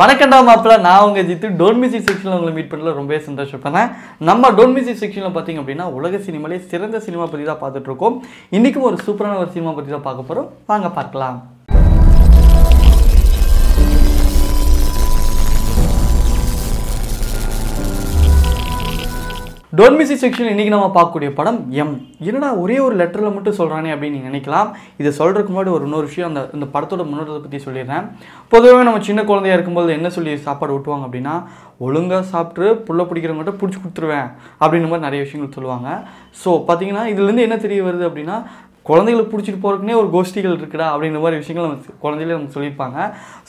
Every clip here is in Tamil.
வணக்கண்டா மாப்பிள்ள நான் உங்கள் ஜித்து. டோன் மியூசிக் செக்ஷனில் உங்களை மீட் பண்ணல ரொம்பவே சந்தோஷப்படுறேன். நம்ம டோன் மியூசிக் செக்ஷனில் பார்த்தீங்க அப்படின்னா உலக சினிமாலே சிறந்த சினிமா பற்றி தான் பார்த்துட்ருக்கோம் இன்றைக்கும் ஒரு சூப்பரான ஒரு சினிமா பற்றி தான் பார்க்க போகிறோம் வாங்க பார்க்கலாம். டோன் மியூசிக் செக்ஷன் இன்றைக்கி நம்ம பார்க்கக்கூடிய படம் எம் என்னடா ஒரே ஒரு லெட்டரில் மட்டும் சொல்கிறானே அப்படின்னு நீங்கள் நினைக்கலாம். இதை சொல்கிறதுக்கு முன்னாடி ஒரு இன்னொரு விஷயம் அந்த இந்த படத்தோட முன்னோட்டத்தை பற்றி சொல்லிடுறேன். பொதுவாக நம்ம சின்ன குழந்தையா இருக்கும்போது என்ன சொல்லி சாப்பாடு ஊட்டுவாங்க அப்படின்னா ஒழுங்காக சாப்பிட்டு புள்ள பிடிக்கிறவங்கள்ட்ட பிடிச்சி கொடுத்துருவேன் அப்படின்ற மாதிரி நிறைய விஷயங்கள் சொல்லுவாங்க. ஸோ பார்த்தீங்கன்னா இதுலேருந்து என்ன தெரிய வருது அப்படின்னா குழந்தைகளை பிடிச்சிட்டு போகிறதுக்குனே ஒரு கோஷ்டிகள் இருக்குடா அப்படின்ற மாதிரி விஷயங்கள் நம்ம குழந்தைகளே நம்ம சொல்லியிருப்பாங்க.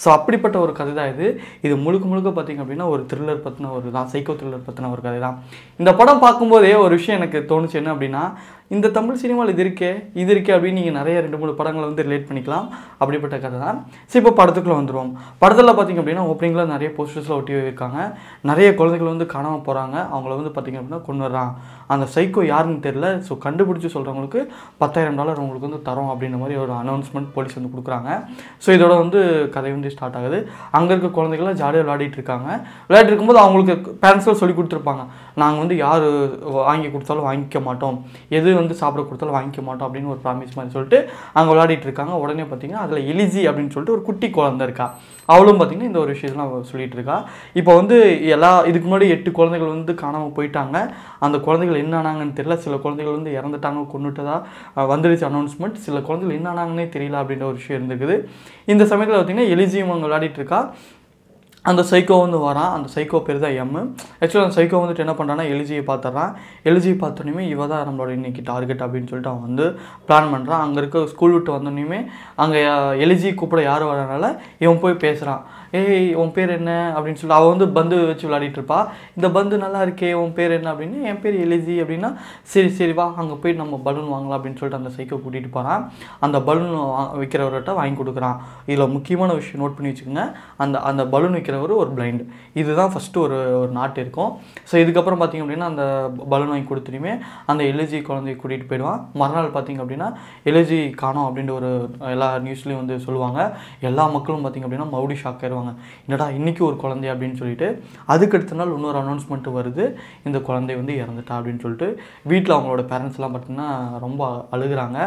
ஸோ அப்படிப்பட்ட ஒரு கதை தான் இது. இது முழுக்க முழுக்க பார்த்தீங்க அப்படின்னா ஒரு த்ரில்லர் பற்றின ஒரு தான். சைக்கோ த்ரில்லர் பற்றின ஒரு கதை தான் இந்த படம் பார்க்கும்போதே ஒரு விஷயம் எனக்கு தோணுச்சு. என்ன அப்படின்னா இந்த தமிழ் சினிமாவில் இது இருக்கே இது இருக்கே அப்படின்னு நீங்கள் நிறைய ரெண்டு மூணு படங்களை வந்து ரிலேட் பண்ணிக்கலாம். அப்படிப்பட்ட கதை தான். சரி இப்போ படத்துக்குள்ளே வந்துடுவோம் படத்தில் பார்த்தீங்க அப்படின்னா ஓப்பனிங்கில் நிறைய போஸ்டர்ஸில் ஒட்டி வைக்காங்க நிறைய குழந்தைகள் வந்து காணாமல் போகிறாங்க அவங்கள வந்து பார்த்தீங்க அப்படின்னா கொண்டு வர்றான் அந்த சைக்கோ யாருன்னு தெரியல. ஸோ கண்டுபிடிச்சி சொல்கிறவங்களுக்கு பத்தாயிரம் டாலர் உங்களுக்கு வந்து தரோம் அப்படின்ற மாதிரி ஒரு அனௌன்ஸ்மெண்ட் போலீஸ் வந்து கொடுக்குறாங்க. ஸோ இதோட வந்து கதை வந்து ஸ்டார்ட் ஆகுது. அங்கே இருக்க குழந்தைகள்லாம் ஜாலியாக விளையாடிட்டு இருக்காங்க. விளையாடிட்டு இருக்கும்போது அவங்களுக்கு பேரண்ட்ஸ்கள் சொல்லி கொடுத்துருப்பாங்க. நாங்கள் வந்து யார் வாங்கி கொடுத்தாலும் வாங்கிக்க மாட்டோம். எது வந்து சாப்பிட கொடுத்தாலும் வாங்கிக்க மாட்டோம் அப்படின்னு ஒரு ப்ராமிஸ் மாதிரி சொல்லிட்டு அங்கே விளையாடிட்டு இருக்காங்க. உடனே பார்த்தீங்கன்னா அதில் எலிஜி அப்படின்னு சொல்லிட்டு ஒரு குட்டி குழந்தை இருக்கா. அவளும் பார்த்தீங்கன்னா இந்த ஒரு விஷயத்தெலாம் அவ சொல்லிட்டு இருக்கா. இப்போ வந்து எல்லா இதுக்கு முன்னாடி எட்டு குழந்தைகள் வந்து காணாமல் போயிட்டாங்க. அந்த குழந்தைகள் என்ன ஆனாங்கன்னு தெரியல. சில குழந்தைகள் வந்து இறந்துட்டாங்க கொண்டுட்டதா வந்துடுச்சு அனௌன்ஸ்மெண்ட் சில குழந்தைகள் என்ன ஆனாங்கன்னே தெரியல அப்படின்ற ஒரு விஷயம் இருந்திருக்குது. இந்த சமயத்தில் பார்த்தீங்கன்னா எலிஜியும் அவங்க விளையாடிட்டு இருக்கா. அந்த சைக்கோ வந்து வரான். அந்த சைக்கோ பேர் தான் எம் ஆக்சுவலாக அந்த சைக்கோ வந்துட்டு என்ன பண்ணுறான்னா எலிஜியை பார்த்துட்றான் எலிஜியை பார்த்தோன்னே இவ தான் நம்மளோட இன்னைக்கு டார்கெட் அப்படின்னு சொல்லிட்டு அவன் வந்து பிளான் பண்ணுறான் அங்கே இருக்க ஸ்கூல் விட்டு வந்தோடனே அங்கே எலிஜி கூப்பிட யாரும் வரனால இவன் போய் பேசுகிறான் ஏய் உன் பேர் என்ன? அப்படின்னு சொல்லி அவள் வந்து பந்து வச்சு விளையாடிட்டு இருப்பா. இந்த பந்து நல்லா இருக்கே உன் பேர் என்ன? அப்படின்னு என் பேர் எலிஜி அப்படின்னா சரி சரி வா அங்கே போய் நம்ம பலூன் வாங்கலாம் அப்படின்னு சொல்லிட்டு அந்த சைக்கோ கூட்டிகிட்டு போகிறான் அந்த பலூன் விற்கிறவர்கிட்ட வாங்கி கொடுக்குறான். இதில் முக்கியமான விஷயம் நோட் பண்ணி வச்சுக்கோங்க. அந்த அந்த பலூன் விற்கிறவர் ஒரு பிளைண்ட் இதுதான் ஃபஸ்ட்டு ஒரு ஒரு நாட்டு இருக்கும். ஸோ இதுக்கப்புறம் பார்த்தீங்க அப்படின்னா அந்த பலூன் வாங்கி கொடுத்துட்டுமே அந்த எலிஜி குழந்தைய கூட்டிகிட்டு போயிடுவான். மறுநாள் பார்த்தீங்க அப்படின்னா எலிஜி காணோம் அப்படின்ற ஒரு எல்லா நியூஸ்லேயும் வந்து சொல்லுவாங்க. எல்லா மக்களும் பார்த்தீங்க அப்படின்னா மவுடி ஷாக் ஆயிடுவாங்க என்னடா இன்றைக்கி ஒரு குழந்தை அப்படின்னு சொல்லிட்டு அதுக்கு அடுத்த நாள் இன்னொரு அனௌன்ஸ்மெண்ட் வருது. இந்த குழந்தை வந்து இறந்துட்டா அப்படின்னு சொல்லிட்டு வீட்டில் அவங்களோட பேரண்ட்ஸ்லாம் பார்த்தீங்கன்னா ரொம்ப அழுகுறாங்க.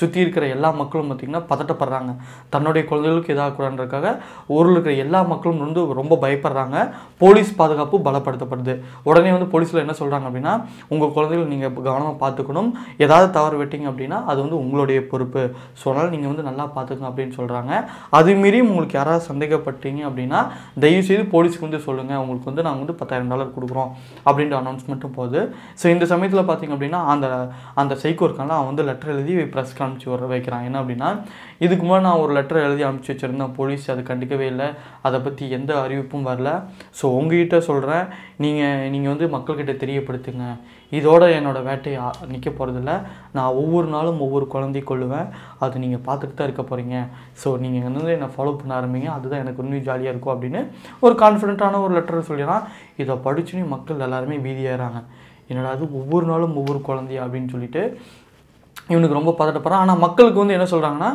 சுற்றி இருக்கிற எல்லா மக்களும் பார்த்தீங்கன்னா பதட்டப்படுறாங்க. தன்னுடைய குழந்தைகளுக்கு இதாகக்கூடாதுன்றக்காக ஊரில் இருக்கிற எல்லா மக்களும் வந்து ரொம்ப பயப்படுறாங்க. போலீஸ் பாதுகாப்பு பலப்படுத்தப்படுது. உடனே வந்து போலீஸில் என்ன சொல்கிறாங்க அப்படின்னா உங்கள் குழந்தைகள் நீங்கள் கவனமாக பார்த்துக்கணும் ஏதாவது தவறு விட்டீங்க அப்படின்னா அது வந்து உங்களுடைய பொறுப்பு. ஸோ அதனால் நீங்கள் வந்து நல்லா பார்த்துக்கணும் அப்படின்னு சொல்கிறாங்க அது உங்களுக்கு யாராவது சந்தேகப்பட்டீங்க அப்படின்னா தயவு செய்து போலீஸ்க்கு வந்து சொல்லுங்கள் உங்களுக்கு வந்து நாங்கள் வந்து பத்தாயிரம் டாலர் கொடுக்குறோம் அப்படின்ற அனௌன்ஸ்மெண்ட்டும் போகுது. ஸோ இந்த சமயத்தில் பார்த்தீங்க அப்படின்னா அந்த அந்த சைக்கோ இருக்கான்ல அவன் வந்து லெட்டர் எழுதி ப்ரெஸ்க்கு அனுப்பிச்சு வர வைக்கிறான். என்ன அப்படின்னா இதுக்கு முன்னாடி நான் ஒரு லெட்டர் எழுதி அனுப்பிச்சி வச்சுருந்தேன். போலீஸ் அது கண்டுக்கவே இல்லை. அதை பற்றி எந்த அறிவிப்பும் வரல. ஸோ உங்ககிட்ட சொல்கிறேன் நீங்கள் நீங்கள் வந்து மக்கள்கிட்ட தெரியப்படுத்துங்க. இதோட என்னோடய வேட்டை நிற்க போகிறதில்ல நான் ஒவ்வொரு நாளும் ஒவ்வொரு குழந்தை கொள்ளுவேன் அது நீங்கள் பார்த்துட்டு தான் இருக்க போகிறீங்க ஸோ நீங்கள் வந்து என்னை ஃபாலோ பண்ண ஆரம்பிங்க. அதுதான் எனக்கு இன்னும் ஜாலியாக இருக்கும் அப்படின்னு ஒரு கான்ஃபிடென்ட்டான ஒரு லெட்டர் சொல்லிடலாம். இதை படிச்சுன்னு மக்கள் எல்லாருமே பீதியாகிறாங்க என்னடா அது ஒவ்வொரு நாளும் ஒவ்வொரு குழந்தையா அப்படின்னு சொல்லிட்டு இவனுக்கு ரொம்ப பதட்டப்படுறான். ஆனால் மக்களுக்கு வந்து என்ன சொல்கிறாங்கன்னா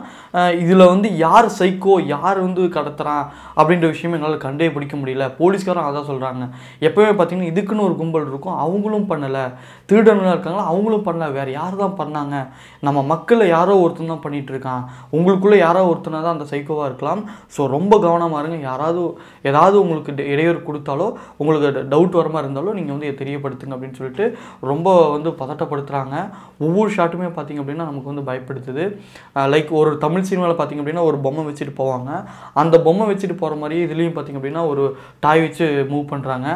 இதில் வந்து யார் சைக்கோ யார் வந்து கடத்துறான் அப்படின்ற விஷயம் என்னால் கண்டே பிடிக்க முடியல. போலீஸ்காரன் அதான் சொல்கிறாங்க எப்போயுமே பார்த்தீங்கன்னா இதுக்குன்னு ஒரு கும்பல் இருக்கும். அவங்களும் பண்ணலை. திருடனெலாம் இருக்காங்களா? அவங்களும் பண்ணல. வேறு யார் தான் பண்ணாங்க? நம்ம மக்களில் யாரோ ஒருத்தன் தான் பண்ணிகிட்டு இருக்கான். உங்களுக்குள்ளே யாரோ ஒருத்தனை தான் அந்த சைக்கோவாக இருக்கலாம். ஸோ ரொம்ப கவனமாக இருங்க. யாராவது ஏதாவது உங்களுக்கு இடையூறு கொடுத்தாலோ உங்களுக்கு டவுட் வர மாதிரி இருந்தாலோ நீங்கள் வந்து தெரியப்படுத்துங்க அப்படின்னு சொல்லிட்டு ரொம்ப வந்து பதட்டப்படுத்துகிறாங்க ஒவ்வொரு ஷாட்டுமே பார்த்தீங்க அப்படின்னா நமக்கு வந்து பயப்படுத்துது. லைக் ஒரு தமிழ் சினிமாவில் பார்த்தீங்க அப்படின்னா ஒரு பொம்மை வச்சுட்டு போவாங்க. அந்த பொம்மை வச்சுட்டு போகிற மாதிரி இதுலேயும் பார்த்தீங்க அப்படின்னா ஒரு டாய் வச்சு மூவ் பண்ணுறாங்க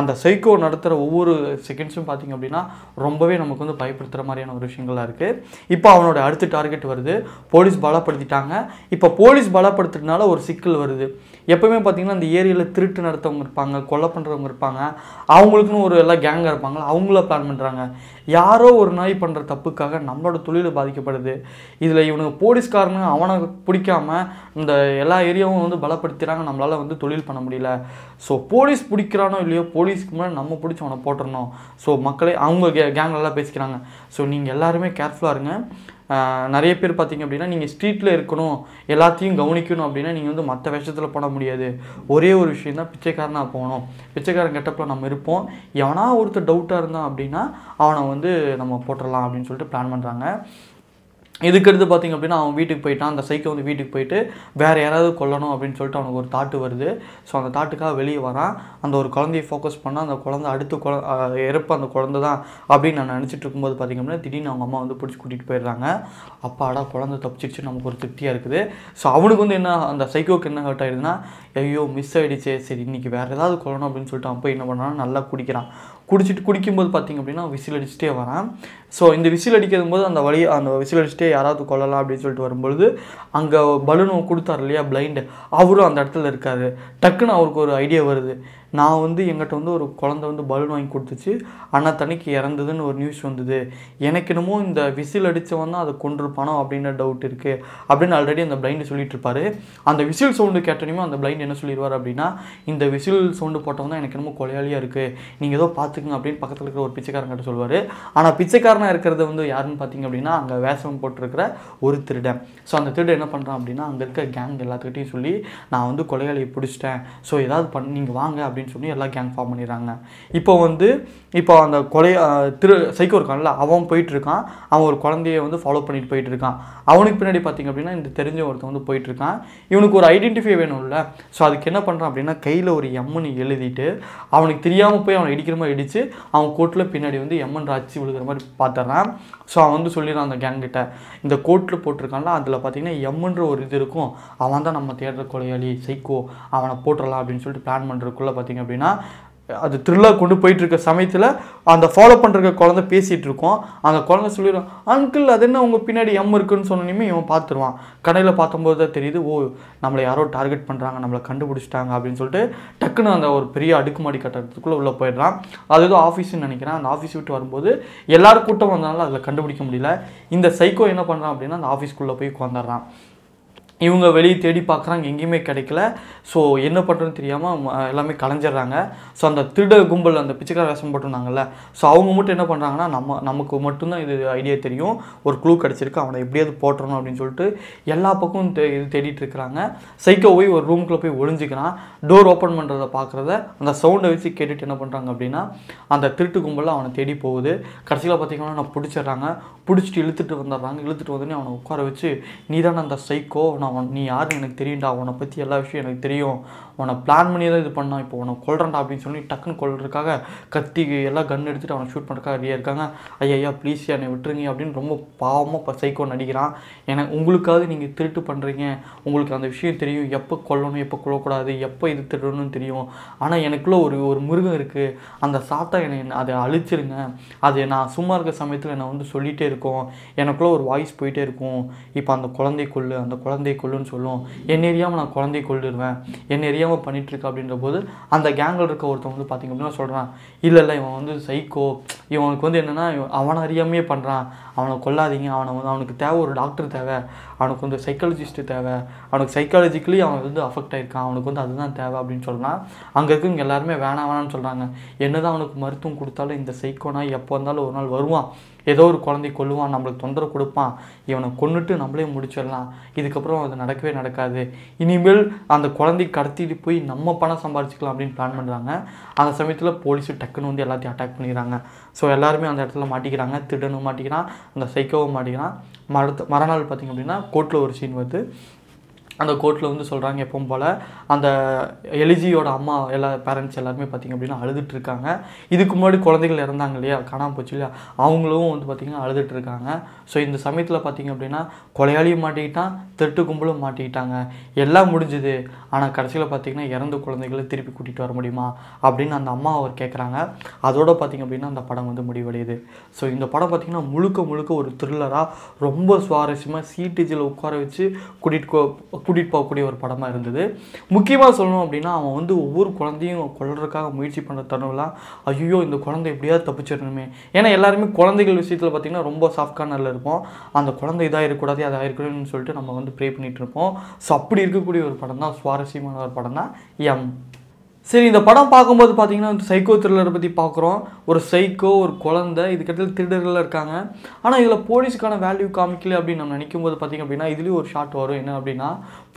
அந்த சைக்கோ நடத்துகிற ஒவ்வொரு செகண்ட்ஸும் பார்த்தீங்க அப்படின்னா ரொம்பவே நமக்கு வந்து பயப்படுத்துகிற மாதிரியான ஒரு விஷயங்கள்லாம் இருக்குது இப்போ அவனோட அடுத்த டார்கெட் வருது. போலீஸ் பலப்படுத்திட்டாங்க. இப்போ போலீஸ் பலப்படுத்துறதுனால ஒரு சிக்கல் வருது. எப்பவுமே பார்த்தீங்கன்னா அந்த ஏரியாவில் திருட்டு நடத்தவங்க இருப்பாங்க கொலை பண்ணுறவங்க இருப்பாங்க. அவங்களுக்குன்னு ஒரு எல்லாம் கேங்காக இருப்பாங்களா அவங்கள பிளான் பண்ணுறாங்க யாரோ ஒரு நாய் பண்ணுற தப்புக்காக நம்மளோட தொழில் பாதிக்கப்படுது. இதில் இவனுக்கு போலீஸ்காரனுங்க அவனை பிடிக்காம இந்த எல்லா ஏரியாவும் வந்து பலப்படுத்துகிறாங்க நம்மளால் வந்து தொழில் பண்ண முடியல. ஸோ போலீஸ் பிடிக்கிறானோ இல்லையோ போலீஸ்க்கு மேலே நம்ம பிடிச்சி அவனை போட்டுறணும். ஸோ மக்களே அவங்க கே கேங்லலாம் பேசிக்கிறாங்க. ஸோ நீங்கள் எல்லாருமே கேர்ஃபுல்லாக இருங்க. நிறைய பேர் பார்த்தீங்க அப்படின்னா நீங்கள் ஸ்ட்ரீட்டில் இருக்கணும் எல்லாத்தையும் கவனிக்கணும் அப்படின்னா நீங்கள் வந்து மற்ற விஷயத்தில் போட முடியாது. ஒரே ஒரு விஷயம் தான் பிச்சைக்காரனாக போகணும். பிச்சைக்காரன் கெட்டப்பில் நம்ம இருப்போம். எவனா ஒருத்தர் டவுட்டாக இருந்தான் அப்படின்னா அவனை வந்து நம்ம போட்டுடலாம் அப்படின்னு சொல்லிட்டு பிளான் பண்ணுறாங்க இதுக்கடுத்து பார்த்தீங்க அப்படின்னா அவன் வீட்டுக்கு போயிட்டான். அந்த சைக்கோ வந்து வீட்டுக்கு போயிட்டு வேறு யாராவது கொல்லணும் அப்படின்னு சொல்லிட்டு அவனுக்கு ஒரு தாட்டு வருது. ஸோ அந்த தாட்டுக்காக வெளியே வரான். அந்த ஒரு குழந்தையை ஃபோக்கஸ் பண்ணால் அந்த குழந்தை அடுத்து குழ இறப்பு அந்த குழந்தை தான் அப்படின்னு நான் நினச்சிட்டு இருக்கும்போது பார்த்தீங்க அப்படின்னா திடீர்னு அவங்க அம்மா வந்து பிடிச்சி கூட்டிகிட்டு போயிடுறாங்க. அப்பாடா குழந்தை தப்பிச்சிருச்சு. நமக்கு ஒரு திருப்தியாக இருக்குது. ஸோ அவனுக்கு வந்து என்ன அந்த சைக்கோக்கு என்ன ஹர்ட் ஆயிடுதுன்னா ஐயோ மிஸ் ஆகிடுச்சே சரி இன்றைக்கி வேறு ஏதாவது கொள்ளணும் அப்படின்னு சொல்லிட்டு அவன் போய் என்ன பண்ணான்னா நல்லா குடிக்கிறான். குடிச்சிட்டு குடிக்கும்போது பார்த்திங்க அப்படின்னா விசில் அடிச்சுட்டே வரேன். ஸோ இந்த விசில் அடிக்கும் போது அந்த வழி அந்த விசில் அடிச்சுட்டே யாராவது கொல்லலாம் அப்படின்னு சொல்லிட்டு வரும்பொழுது அங்கே பலூனும் கொடுத்தார் இல்லையா பிளைண்டு அவரும் அந்த இடத்துல இருக்காரு. டக்குன்னு அவருக்கு ஒரு ஐடியா வருது. நான் வந்து எங்கிட்ட வந்து ஒரு குழந்தை வந்து பலூன் வாங்கி கொடுத்துச்சு. ஆனால் தனிக்கு இறந்ததுன்னு ஒரு நியூஸ் வந்தது. எனக்கு என்னமோ இந்த விசில் அடித்தவன் தான் அதை கொண்டிருப்பானோ அப்படின்ற டவுட் இருக்குது அப்படின்னு ஆல்ரெடி அந்த பிளைண்டு சொல்லிட்டு இருப்பாரு. அந்த விசில் சவுண்டு கேட்டனையுமே அந்த பிளைண்ட் என்ன சொல்லிடுவார் அப்படின்னா இந்த விசில் சவுண்டு போட்டவன் தான் எனக்கு என்னமோ கொலையாளியாக இருக்குது நீங்கள் ஏதோ பார்த்துக்குங்க அப்படின்னு பக்கத்தில் இருக்கிற ஒரு பிச்சைக்காரங்கிட்ட சொல்லுவார். ஆனால் பிச்சைக்காரனாக இருக்கிறது வந்து யாருன்னு பார்த்தீங்க அப்படின்னா அங்கே வேஷம் போட்டிருக்கிற ஒரு திருடன். ஸோ அந்த திருடன் என்ன பண்ணுறான் அப்படின்னா அங்கே இருக்க கேங் எல்லாத்துக்கிட்டையும் சொல்லி நான் வந்து கொலையாளியை பிடிச்சிட்டேன். ஸோ ஏதாவது பண்ணி நீங்கள் வாங்க அப்படின்னு சொல்லி எல்லாம் கேங் ஃபார்ம் பண்ணிடுறாங்க. இப்போ வந்து இப்போ அந்த கொலை திரு சைக்கோ இருக்கான்ல அவன் போயிட்டு இருக்கான் அவன் ஒரு குழந்தைய வந்து ஃபாலோ பண்ணிட்டு போயிட்டு இருக்கான் அவனுக்கு பின்னாடி பார்த்தீங்க அப்படின்னா இந்த தெரிஞ்ச ஒருத்தன் வந்து போயிட்டு இருக்கான் இவனுக்கு ஒரு ஐடென்டிஃபை வேணும்ல. ஸோ அதுக்கு என்ன பண்ணுறான் அப்படின்னா கையில் ஒரு எம்முன்னு எழுதிட்டு அவனுக்கு தெரியாமல் போய் அவனை இடிக்கிற மாதிரி இடிச்சு அவன் கோட்டில் பின்னாடி வந்து எம்மன் ராட்சி விழுகிற மாதிரி பார்த்துட்றான் ஸோ அவன் வந்து சொல்லிடுறான் அந்த gang கிட்ட. இந்த கோட்டில் போட்டிருக்கான்ல அதில் பார்த்தீங்கன்னா எம்முன்ற ஒரு இது இருக்கும். அவன் தான் நம்ம தேடுற கொலையாளி சைக்கோ அவனை போட்டுடலாம் அப்படின்னு சொல்லிட்டு பிளான் பண்ணுறதுக்குள்ளே பார்த்தீங்க அப்படின்னா அது த்ரில்லாக கொண்டு போயிட்டு இருக்க சமயத்தில் அந்த ஃபாலோ பண்ணுற குழந்தை பேசிகிட்டு இருக்கோம். அந்த குழந்தை சொல்லிடும் அங்கிள் அது என்ன? உங்கள் பின்னாடி எம் இருக்குன்னு சொன்னோன்னே இவன் பார்த்துருவான். கடையில் பார்த்தம்போது தான் தெரியுது ஓ நம்மளை யாரோ டார்கெட் பண்ணுறாங்க நம்மளை கண்டுபிடிச்சிட்டாங்க அப்படின்னு சொல்லிட்டு டக்குன்னு அந்த ஒரு பெரிய அடுக்குமாடி கட்டடத்துக்குள்ளே உள்ளே போயிடுறான். அது ஏதோ ஆஃபீஸ்ன்னு நினைக்கிறேன். அந்த ஆஃபீஸ் விட்டு வரும்போது எல்லோரும் கூட்டம் வந்தனால அதில் கண்டுபிடிக்க முடியல. இந்த சைக்கோ என்ன பண்ணுறான் அப்படின்னா அந்த ஆஃபீஸ்க்குள்ளே போய் உட்காந்துடுறான் இவங்க வெளியே தேடி பார்க்குறாங்க எங்கேயுமே கிடைக்கல. ஸோ என்ன பண்ணுறதுன்னு தெரியாமல் எல்லாமே கலைஞ்சிடுறாங்க. ஸோ அந்த திருட கும்பல் அந்த பிச்சைக்கார வேஷம் போட்டிருந்தாங்கல்ல ஸோ அவங்க மட்டும் என்ன பண்ணுறாங்கன்னா நம்ம நமக்கு மட்டும்தான் இது ஐடியா தெரியும். ஒரு க்ளூ கிடச்சிருக்கு அவனை எப்படியாவது போட்டுறணும் அப்படின்னு சொல்லிட்டு எல்லா பக்கமும் தே இது தேடிட்டு இருக்கிறாங்க. சைக்கோ போய் ஒரு ரூமுக்குள்ளே போய் ஒழிஞ்சிக்கிறான் டோர் ஓப்பன் பண்ணுறத பார்க்குறத அந்த சவுண்டை வச்சு கேட்டுட்டு என்ன பண்ணுறாங்க அப்படின்னா அந்த திருட்டு கும்பலில் அவனை தேடி போகுது. கடைசியில் பார்த்தீங்கன்னா நான் பிடிச்சிடுறாங்க. பிடிச்சிட்டு இழுத்துட்டு வந்துடுறாங்க. இழுத்துட்டு வந்தோடனே அவனை உட்கார வச்சு நீ தானே அந்த சைக்கோ நான் நீ யாருன்னு எனக்கு தெரியும்டா. உன்னை பற்றி எல்லா விஷயம் எனக்கு தெரியும். உன்னை பிளான் பண்ணி தான் இது பண்ணான். இப்போ உன்னை கொல்றேன்டா அப்படின்னு சொல்லி டக்குன்னு கொள்றதுக்காக கத்தி எல்லாம் கன் எடுத்துட்டு அவனை ஷூட் பண்ணுறதுக்காக ரெடியாக இருக்காங்க. ஐயா ஐயா ப்ளீஸ் என்னை விட்டுருங்க அப்படின்னு ரொம்ப பாவமாக இப்போ சைக்கோ நடிக்கிறான். எனக்கு உங்களுக்காவது நீங்கள் திருட்டு பண்ணுறீங்க உங்களுக்கு அந்த விஷயம் தெரியும். எப்போ கொல்லணும் எப்போ கொள்ளக்கூடாது எப்போ இது திருடணும்னு தெரியும். ஆனால் எனக்குள்ளே ஒரு ஒரு மிருகம் இருக்குது அந்த சாத்தா என்னை அதை அழிச்சிருங்க. அது நான் சும்மா இருக்க சமயத்தில் என்னை வந்து சொல்லிகிட்டே இருக்கும். எனக்குள்ளே ஒரு வாய்ஸ் போயிட்டே இருக்கும். இப்போ அந்த குழந்தை கொள்ளு அந்த குழந்தை கொல்லுன்னு சொல்லும். என் எரியாமல் நான் குழந்தை கொல்லிடுவேன். என் தெரியாமல் பண்ணிகிட்ருக்கா அப்படின்ற போது அந்த கேங்கில் இருக்க ஒருத்தன் வந்து பார்த்திங்க அப்படின்னா சொல்கிறான் இல்லை இல்லை இவன் வந்து சைக்கோ இவனுக்கு வந்து என்னென்னா அவனை அறியாமையே பண்ணுறான் அவனை கொல்லாதீங்க அவனை வந்து அவனுக்கு தேவை ஒரு டாக்டர் தேவை அவனுக்கு வந்து சைக்காலஜிஸ்ட்டு தேவை அவனுக்கு சைக்காலஜிக்கலி அவன் வந்து அஃபெக்ட் ஆகிருக்கான் அவனுக்கு வந்து அதுதான் தேவை அப்படின்னு சொன்னால் அங்கே இருக்கவங்க எல்லாருமே வேணாம் வேணாம்னு சொல்கிறாங்க என்னதான் அவனுக்கு மருத்துவம் கொடுத்தாலும் இந்த சைக்கோனா எப்போ வந்தாலும் ஒரு நாள் வருவான். ஏதோ ஒரு குழந்தை கொல்லுவான் நம்மளுக்கு தொந்தரவு கொடுப்பான். இவனை கொண்டுட்டு நம்மளே முடிச்சிடலாம். இதுக்கப்புறம் அது நடக்கவே நடக்காது. இனிமேல் அந்த குழந்தை கடத்திட்டு போய் நம்ம பணம் சம்பாரிச்சுக்கலாம் அப்படின்னு பிளான் பண்ணுறாங்க அந்த சமயத்தில் போலீஸு டக்குன்னு வந்து எல்லாத்தையும் அட்டாக் பண்ணிடுறாங்க. ஸோ எல்லாருமே அந்த இடத்துல மாட்டிக்கிறாங்க திருடனும் மாட்டிக்கிறான் அந்த சைக்கோவும் மாட்டிக்கிறான். மறுத்த மறுநாள் பார்த்திங்க அப்படின்னா கோர்ட்டில் ஒரு சீன் வருது. அந்த கோர்ட்டில் வந்து சொல்கிறாங்க எப்பவும் போல் அந்த எலிஜியோட அம்மா எல்லா பேரண்ட்ஸ் எல்லாருமே பார்த்திங்க அப்படின்னா அழுதுட்டு இருக்காங்க இதுக்கு முன்னாடி குழந்தைகள் இறந்தாங்க இல்லையா காணாம போச்சு இல்லையா அவங்களும் வந்து பார்த்திங்கன்னா அழுதுட்டு இருக்காங்க ஸோ இந்த சமயத்தில் பார்த்திங்க அப்படின்னா கொலையாளியும் மாட்டிக்கிட்டான் திருட்டு கும்பலும் மாட்டிக்கிட்டாங்க. எல்லாம் முடிஞ்சுது. ஆனால் கடைசியில் பார்த்திங்கன்னா இறந்த குழந்தைகளை திருப்பி கூட்டிகிட்டு வர முடியுமா அப்படின்னு அந்த அம்மா அவர் கேட்குறாங்க அதோட பார்த்திங்க அப்படின்னா அந்த படம் வந்து முடிவடையுது. ஸோ இந்த படம் பார்த்திங்கன்னா முழுக்க முழுக்க ஒரு த்ரில்லராக ரொம்ப சுவாரஸ்யமாக சீட்டேஜில் உட்கார வச்சு கூட்டிகிட்டு கூட்டிகிட்டு போகக்கூடிய ஒரு படமாக இருந்தது. முக்கியமாக சொல்லணும் அப்படின்னா அவன் வந்து ஒவ்வொரு குழந்தையும் கொள்றதுக்காக முயற்சி பண்ணுற தருணம்லாம் ஐயோ இந்த குழந்தை எப்படியாவது தப்பிச்சிடணுமே. ஏன்னா எல்லாருமே குழந்தைகள் விஷயத்தில் பார்த்திங்கன்னா ரொம்ப சாஃப்ட் கார்னரில் இருப்போம். அந்த குழந்தை இதாக இருக்கக்கூடாது அதாக இருக்கணும்னு சொல்லிட்டு நம்ம வந்து ப்ரே பண்ணிகிட்டு இருப்போம். ஸோ அப்படி இருக்கக்கூடிய ஒரு படம் தான் சுவாரஸ்யமான ஒரு படம் தான் எம் சரி இந்த படம் பார்க்கும்போது பார்த்தீங்கன்னா வந்து சைக்கோ த்ரில்லரை பற்றி பார்க்குறோம். ஒரு சைக்கோ ஒரு குழந்தை இதுக்கடுத்து திருடர்கள் இருக்காங்க. ஆனால் இதில் போலீஸுக்கான வேல்யூ காமிக்கல அப்படின்னு நம்ம நினைக்கும் போது பார்த்தீங்க அப்படின்னா இதுலேயும் ஒரு ஷார்ட் வரும். என்ன அப்படின்னா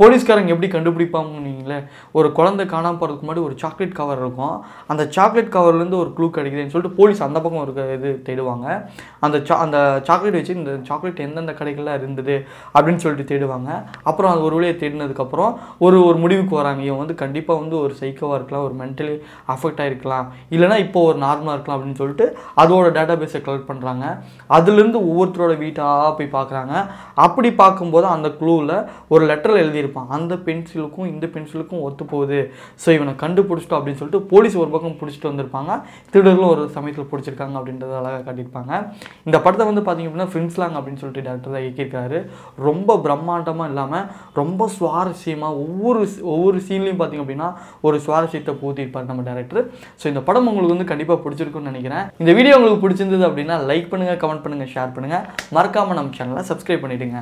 போலீஸ்காரங்க எப்படி கண்டுபிடிப்பாங்கன்னீங்களே ஒரு குழந்தை காணாமல் போகிறதுக்கு முன்னாடி ஒரு சாக்லேட் கவர் இருக்கும். அந்த சாக்லேட் கவர்லேருந்து ஒரு க்ளூ கிடைக்குதுன்னு சொல்லிட்டு போலீஸ் அந்த பக்கம் ஒரு இது தேடுவாங்க. அந்த சா அந்த சாக்லேட் வச்சு இந்த சாக்லேட் எந்தெந்த கடைகளில் இருந்தது அப்படின்னு சொல்லிட்டு தேடுவாங்க. அப்புறம் அது ஒரு வழியை தேடினதுக்கப்புறம் ஒரு ஒரு முடிவுக்கு வராங்க. இவன் வந்து கண்டிப்பாக வந்து ஒரு சைக்கோவாக இருக்கலாம். ஒரு மென்டலி அஃபெக்ட் ஆகிருக்கலாம் இல்லைனா இப்போ ஒரு நார்மலாக இருக்கலாம் அப்படின்னு சொல்லிட்டு அதோட டேட்டா பேஸை கலெக்ட் பண்ணுறாங்க அதுலேருந்து ஒவ்வொருத்தரோட வீட்டாக போய் பார்க்குறாங்க அப்படி பார்க்கும்போது அந்த க்ளூவில் ஒரு லெட்டரில் எழுதியிருப்பான். அந்த பென்சிலுக்கும் இந்த பென்சிலுக்கும் ஒத்து போகுது. ஸோ இவனை கண்டுபிடிச்சிட்டோம் அப்படின்னு சொல்லிட்டு போலீஸ் ஒரு பக்கம் பிடிச்சிட்டு வந்திருப்பாங்க. திருடர்களும் ஒரு சமயத்தில் பிடிச்சிருக்காங்க அப்படின்றத அழகாக காட்டியிருப்பாங்க. இந்த படத்தை வந்து பார்த்தீங்க அப்படின்னா ஃப்ரின்ஸ்லாங் அப்படின்னு சொல்லிட்டு டேரக்டர் தான் இயக்கியிருக்காரு. ரொம்ப பிரம்மாண்டமாக இல்லாமல் ரொம்ப சுவாரஸ்யமாக ஒவ்வொரு ஒவ்வொரு சீன்லேயும் பார்த்தீங்க அப்படின்னா ஒரு சுவாரஸ்யத்தை பூத்திருப்பார் நம்ம டேரக்டர் ஸோ இந்த படம் உங்களுக்கு வந்து கண்டிப்பாக பிடிச்சிருக்குன்னு நினைக்கிறேன். இந்த வீடியோ உங்களுக்கு பிடிச்சிருந்தது அப்படின்னா லைக் பண்ணுங்கள் கமெண்ட் பண்ணுங்கள் ஷேர் பண்ணுங்கள் மறக்காமல் நம்ம சேனலை சப்ஸ்கிரைப் பண்ணிவிடுங்க